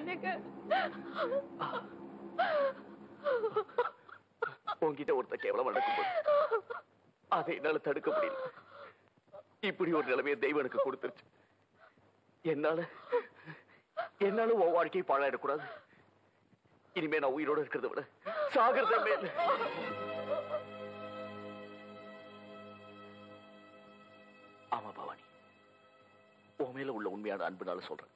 எனக்கு உன்கிட்ட ஒருத்த கேவலம் நடக்கும் அதை என்னால தடுக்க முடியல. இப்படி ஒரு நிலைமையை தெய்வம் எனக்கு கொடுத்துருச்சு. என்னால என்னால உன் வாழ்க்கையை பாழாயிடக்கூடாது. இனிமே நான் உயிரோட இருக்கிறத விட சாகிறத மேல. ஆமா பவானி உன் மேல உள்ள உண்மையான அன்புனால சொல்றேன்.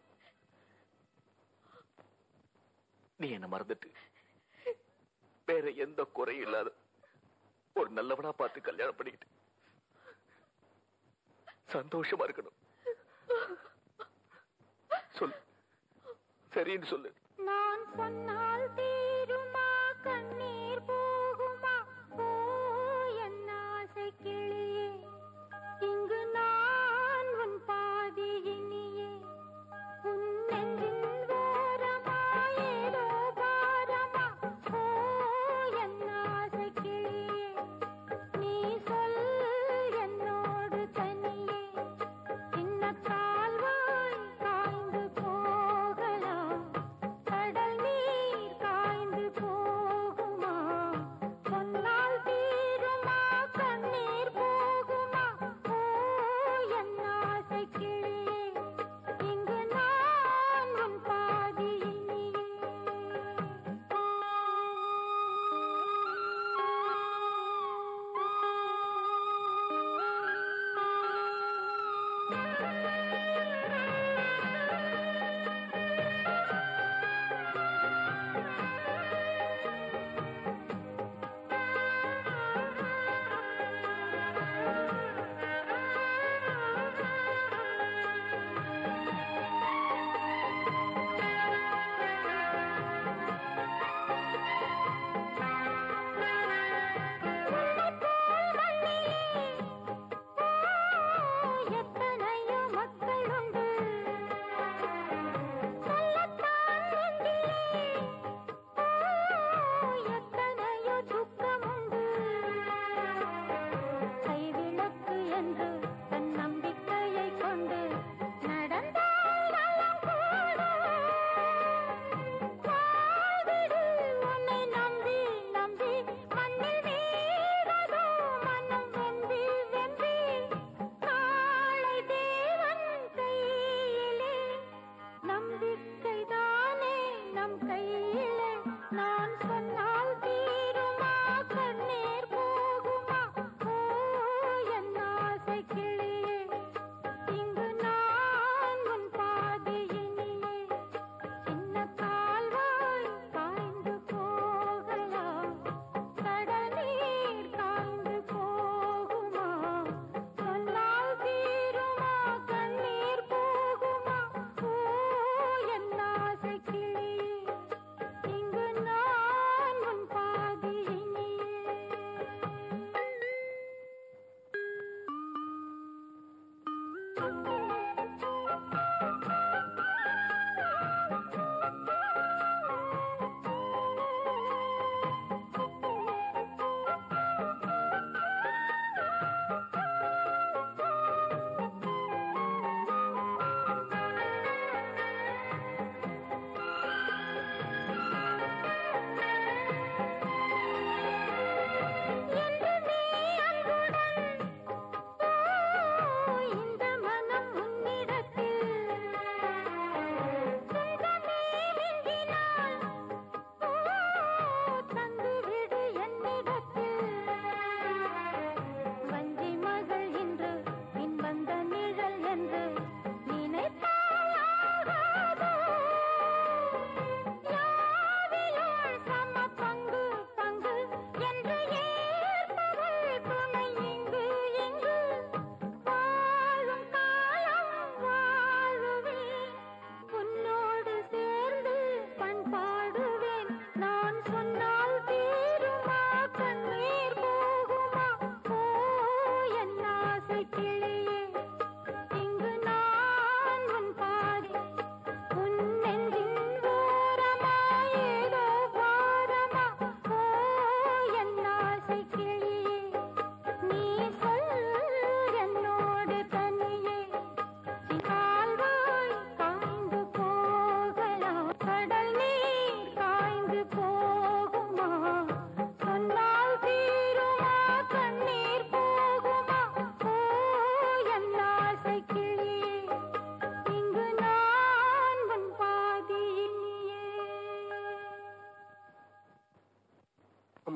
நீ என்ன மறந்துட்டு? வேற எந்த குறையும் இல்லாத ஒரு நல்லவனா பார்த்து கல்யாணம் பண்ணிக்கிட்டு. சந்தோஷமா இருக்கணும். சொல்லு. சரின்னு சொல்லு. நான் சொன்ன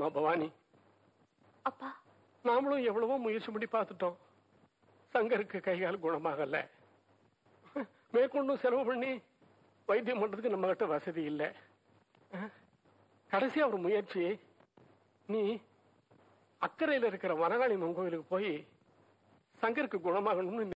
அம்மா பவானி. அப்பா. நாமளும் எவ்வளவோ முயற்சி பண்ணி பார்த்துட்டோம். சங்கருக்கு கைகால் குணமாகல. மேற்கொண்டும் செலவு பண்ணி வைத்தியம் பண்றதுக்கு நம்ம கிட்ட வசதி இல்லை. கடைசியா ஒரு முயற்சி. நீ அக்கறையில் இருக்கிற வனகாளி கோயிலுக்கு போய் சங்கருக்கு குணமாகணும்னு